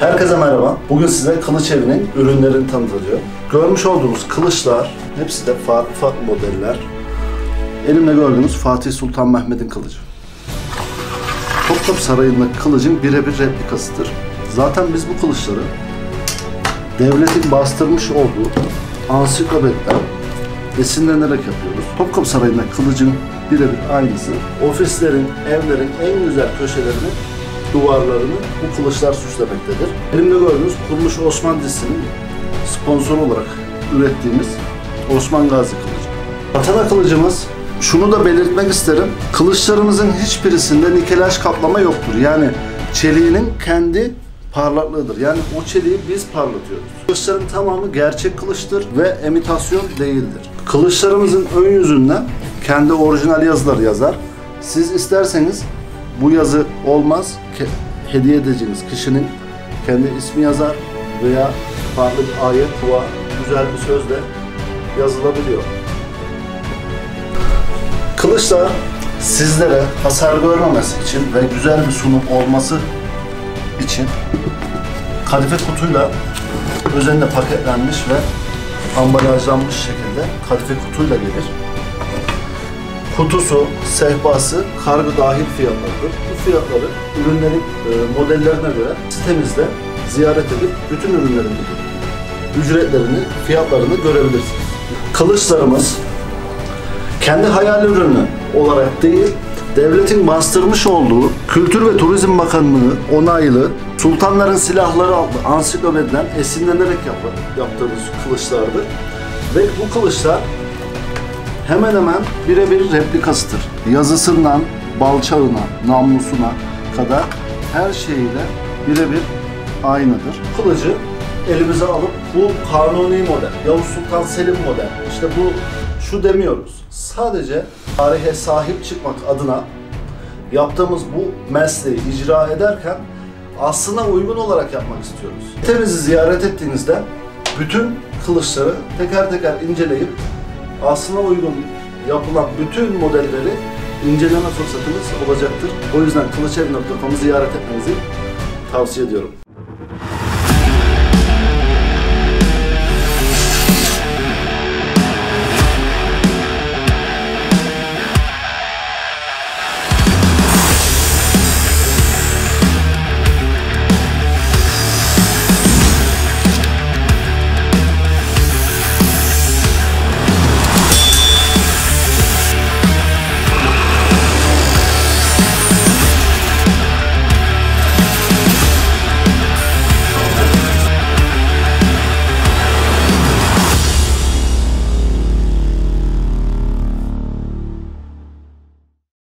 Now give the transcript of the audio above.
Herkese merhaba. Bugün size Kılıç Evi'nin ürünlerini tanıtılıyor. Görmüş olduğunuz kılıçlar, hepsi de farklı farklı modeller. Elimde gördüğünüz Fatih Sultan Mehmet'in kılıcı. Topkapı Sarayı'ndaki kılıcın birebir replikasıdır. Zaten biz bu kılıçları devletin bastırmış olduğu ansiklopediden esinlenerek yapıyoruz. Topkapı Sarayı'ndaki kılıcın birebir aynısı. Ofislerin, evlerin en güzel köşelerini, duvarlarını bu kılıçlar süslemektedir. Elimde gördüğünüz Kuruluş Osman dizisinin sponsor olarak ürettiğimiz Osman Gazi kılıcı. Katana kılıcımız şunu da belirtmek isterim. Kılıçlarımızın hiçbirisinde nikelaj kaplama yoktur. Yani çeliğinin kendi parlaklığıdır. Yani o çeliği biz parlatıyoruz. Kılıçların tamamı gerçek kılıçtır ve emitasyon değildir. Kılıçlarımızın ön yüzünden kendi orijinal yazıları yazar. Siz isterseniz bu yazı olmaz, hediye edeceğiniz kişinin kendi ismi yazar veya farklı bir ayet, dua, güzel bir sözle yazılabiliyor. Kılıçlar sizlere hasar görmemesi için ve güzel bir sunum olması için kadife kutuyla üzerinde paketlenmiş ve ambalajlanmış şekilde kadife kutuyla gelir. Kutusu, sehpası kargı dahil fiyatlardır. Bu fiyatları ürünlerin e, modellerine göre sitemizde ziyaret edip bütün ürünlerin ücretlerini, fiyatlarını görebilirsiniz. Kılıçlarımız kendi hayal ürünü olarak değil, devletin bastırmış olduğu Kültür ve Turizm Bakanlığı onaylı Sultanların Silahları adlı ansiklopediden esinlenerek yap- yaptığımız kılıçlardır. Ve bu kılıçlar hemen hemen birebir replikasıdır. Yazısından balçağına, namlusuna kadar her şeyiyle birebir aynıdır. Kılıcı elimize alıp bu kanuni model, Yavuz Sultan Selim model, işte bu şu demiyoruz. Sadece tarihe sahip çıkmak adına yaptığımız bu mesleği icra ederken aslına uygun olarak yapmak istiyoruz. Sitemizi ziyaret ettiğinizde bütün kılıçları teker teker inceleyip aslına uygun yapılan bütün modelleri inceleme fırsatınız olacaktır. O yüzden kılıçev.com'u ziyaret etmenizi tavsiye ediyorum.